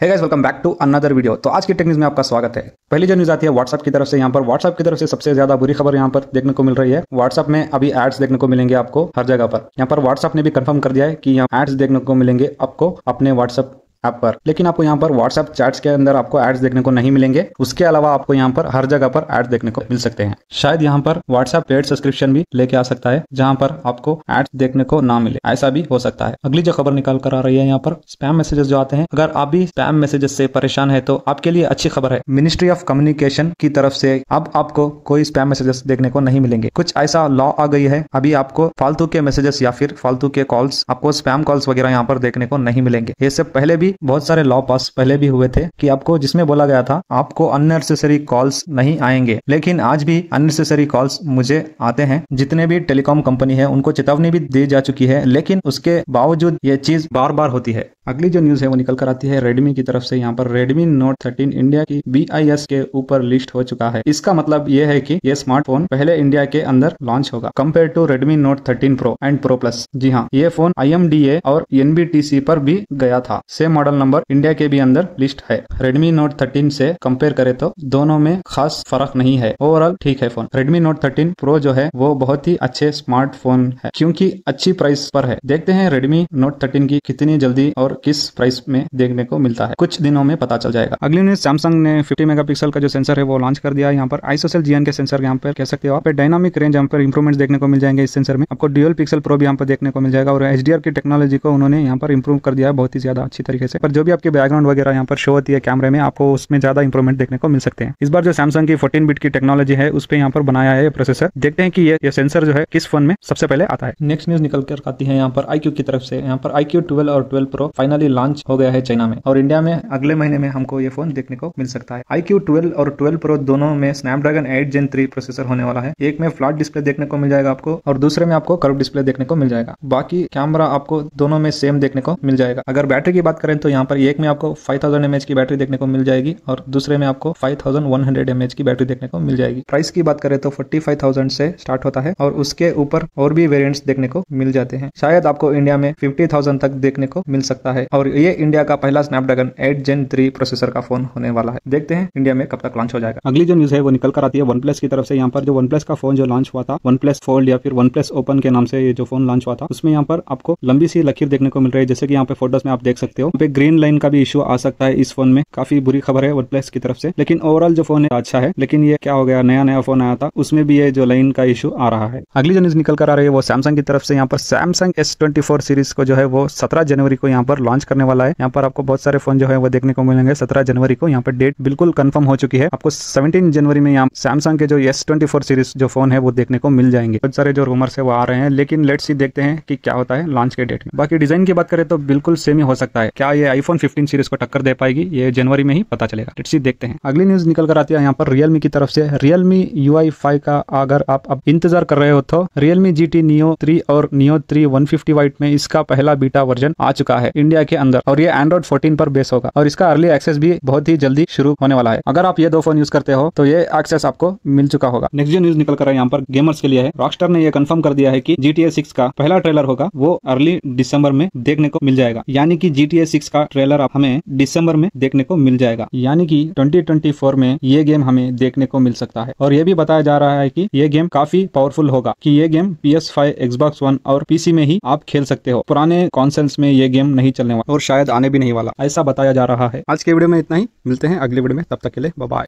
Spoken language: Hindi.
है guys welcome back to another video तो आज की टेक्निक में आपका स्वागत है। पहली जो न्यूज़ आती है व्हाट्सएप की तरफ़ से यहाँ पर। व्हाट्सएप की तरफ़ से सबसे ज़्यादा बुरी खबर यहाँ पर देखने को मिल रही है। व्हाट्सएप में अभी एड्स देखने को मिलेंगे आपको हर जगह पर। यहाँ पर व्हाट्सएप ने भी कंफर्म कर दिया है कि यहाँ एड्स देखने को मिलेंगे आपको अपने व्हाट्सएप ऐप पर। लेकिन आपको यहाँ पर व्हाट्सएप चैट्स के अंदर आपको एड्स देखने को नहीं मिलेंगे। उसके अलावा आपको यहाँ पर हर जगह पर एड्स देखने को मिल सकते हैं। शायद यहाँ पर व्हाट्सएप पेड सब्सक्रिप्शन भी लेके आ सकता है, जहाँ पर आपको एड्स देखने को ना मिले। ऐसा भी हो सकता है। अगली जो खबर निकाल कर आ रही है यहाँ पर स्पैम मैसेजेस जो आते हैं, अगर आप भी स्पैम मैसेजेस से परेशान है तो आपके लिए अच्छी खबर है। मिनिस्ट्री ऑफ़ कम्युनिकेशन की तरफ़ से अब आपको कोई स्पैम मैसेजेस देखने को नहीं मिलेंगे। कुछ ऐसा लॉ आ गई है, अभी आपको फालतू के मैसेजेस या फिर फालतू के कॉल्स आपको स्पैम कॉल्स वगैरह यहाँ पर देखने को नहीं मिलेंगे। इससे पहले भी बहुत सारे लॉ पास पहले भी हुए थे कि आपको जिसमें बोला गया था, आपको अननेसेसरी कॉल्स नहीं आएँगे। लेकिन आज भी अननेसेसरी कॉल्स मुझे आते हैं। जितने भी टेलीकॉम कंपनी है, उनको चेतावनी भी दी जा चुकी है, लेकिन उसके बावजूद ये चीज़ बार बार होती है। अगली जो न्यूज़ है, वो निकल कर आती है रेडमी की तरफ़ से। यहाँ पर रेडमी नोट 13 इंडिया की BIS के ऊपर लिस्ट हो चुका है। इसका मतलब ये है कि ये स्मार्टफ़ोन पहले इंडिया के अंदर लॉन्च होगा। Compare to Redmi Note 13 Pro and Pro Plus जी हाँ ये फ़ोन IMDA और एनबीटीसी पर भी गया था। सेम मॉडल नंबर इंडिया के भी अंदर लिस्ट है। रेडमी नोट 13 से कंपेयर करे तो दोनों में खास फ़र्क नहीं है। ओवरऑल ठीक है फ़ोन रेडमी नोट 13 प्रो जो है, वो बहुत ही अच्छे स्मार्टफ़ोन है, क्योंकि अच्छी प्राइस पर है। देखते हैं रेडमी नोट 13 की कितनी जल्दी और किस प्राइस में देखने को मिलता है। कुछ दिनों में पता चल जाएगा। अगली न्यूज़ सैमसंग ने 50 मेगापिक्सल का जो सेंसर है, वो लॉन्च कर दिया यहाँ पर। आइसोसेल जीएन के सेंसर यहाँ पर कह सकते हो आप। डायनामिक रेंज यहाँ पर इंप्रूवमेंट देखने को मिल जाएँगे इस सेंसर में। आपको ड्यूल पिक्सल प्रो भी यहाँ पर देखने को मिल जाएगा और एच की टेक्नोलॉजी को उन्होंने यहाँ पर इंप्रूव कर दिया है, बहुत ही ज़्यादा अच्छी तरीके से। पर जो भी आपके बैकग्राउंड वगैरह यहाँ पर शो होती है कैमरे में, आपको उसमें ज़्यादा इंप्रूवमेंट देखने को मिल सकते हैं। इस बार जो सैमसंग की फोर्टीन बिट की टेक्नोलॉजी है, उस पर यहाँ पर बनाया है प्रोसेसर देखते हैं कि ये ये सेंसर जो है, किस फ़ोन में सबसे पहले आता है। नेक्स्ट न्यूज़ निकल कर आती है यहाँ पर आईक्यू की तरफ़ से। यहाँ पर आई क्यू और ट्वेल्व प्रो फाइनली लॉन्च हो गया है चाइना में। और इंडिया में अगले महीने में हमको ये फ़ोन देखने को मिल सकता है। आई क्यू और ट्वेल्व प्रो दोनों में Snapdragon eight Gen three processor होने वाला है। एक में फ्लैट डिस्प्ले देखने को मिल जाएगा आपको और दूसरे में आपको कर्व डिस्प्ले देखने को मिल जाएगा। बाकी कैमरा आपको दोनों में सेम देखने को मिल जाएगा। अगर बैटरी की बात करें तो यहाँ पर एक में आपको फाइव थाउज़ेंड की बैटरी देखने को मिल जाएगी और दूसरे में आपको फाइव थाउज़ेंड हंड्रेड की बैटरी देखने को मिल जाएगी। प्राइस की बात करें तो फोर्टी फाइव थाउज़ेंड से स्टार्ट होता है और उसके ऊपर और भी वेरियंट्स देखने को मिल जाते हैं। शायद आपको इंडिया में फिफ्टी थाउज़ेंड तक देखने को मिल सकता है और ये इंडिया का पहला Snapdragon eight Gen three processor का फ़ोन होने वाला है। देखते हैं इंडिया में कब तक लॉन्च हो जाएगा। अगली जो न्यूज़ है, वो निकल कर आती है वन प्लस की तरफ़ से। यहाँ पर जो वन प्लस का फ़ोन जो लॉन्च हुआ था वन प्लस फोल्ड या फिर वन प्लस ओपन के नाम से जो फ़ोन लॉन्च हुआ था, उसमें यहाँ पर आपको लंबी सी लकीर देखने को मिल रही है। जैसे कि यहाँ पे फ़ोटोज़ में आप देख सकते हो। पे ग्रीन लाइन का भी इशू आ सकता है इस फ़ोन में। काफ़ी बुरी खबर है वन प्लस की तरफ़ से। लेकिन ओवरऑल जो फ़ोन है अच्छा है। लेकिन ये क्या हो गया? नया नया फ़ोन आया था। उसमें भी ये जो लाइन का इशू आ रहा है। अगली जो न्यूज़ निकल कर आ रही है, वो सैमसंग की तरफ़ से। यहाँ पर सैमसंग एस सीरीज़ को जो है, वो सत्रह जनवरी को यहाँ पर लॉन्च करने वाला है। यहाँ पर आपको बहुत सारे फ़ोन जो है, वो देखने को मिलेंगे। सत्रह जनवरी को यहाँ पर डेट बिल्कुल कंफर्म हो चुकी है। आपको सेवनटीन जनवरी में यहाँ सैमसंग के जो एस सीरीज़ जो फ़ोन है, वो देखने को मिल जाएँगे। बहुत सारे जो रूमर्स है, वो आ रहे हैं। लेकिन लेट्स सी देखते हैं कि क्या होता है लॉन्च के डेट में। बाकी डिज़ाइन की बात करें तो बिल्कुल सेम ही हो सकता है। क्या ये आईफोन फिफ्टीन सीरीज़ को टक्कर दे पाएगी, ये जनवरी में ही पता चलेगा। लेट्स देखते हैं। अगली न्यूज़ निकल कर आती है यहाँ पर रियलमी की तरफ़ से। रियलमी यू आई का अगर आप अब इंतज़ार कर रहे हो तो Realme G T Neo three और Neo three one fifty white में इसका पहला बीटा वर्जन आ चुका है इंडिया के अंदर और ये एंड्रॉइड फोर्टीन पर बेस होगा और इसका अर्ली एक्सेस भी बहुत ही जल्दी शुरू होने वाला है। अगर आप ये दो फ़ोन यूज़ करते हो तो ये एक्सेस आपको मिल चुका होगा। नेक्स्ट जो न्यूज़ निकल कर यहाँ पर गेमर्स के लिए है रॉकस्टर ने यह कंफर्म कर दिया है कि जी टी सिक्स का पहला ट्रेलर होगा, वो अर्ली दिसंबर में देखने को मिल जाएगा। यानी कि जी टी सिक्स का ट्रेलर आप हमें दिसंबर में देखने को मिल जाएगा। यानी कि 2024 में ये गेम हमें देखने को मिल सकता है। और ये भी बताया जा रहा है कि ये गेम काफ़ी पावरफुल होगा कि ये game P S five Xbox one और पीसी में ही आप खेल सकते हो। पुराने कॉन्सल्स में ये गेम नहीं चलने वाला और शायद आने भी नहीं वाला, ऐसा बताया जा रहा है। आज के वीडियो में इतना ही। मिलते हैं अगले वीडियो में। तब तक के लिए बाय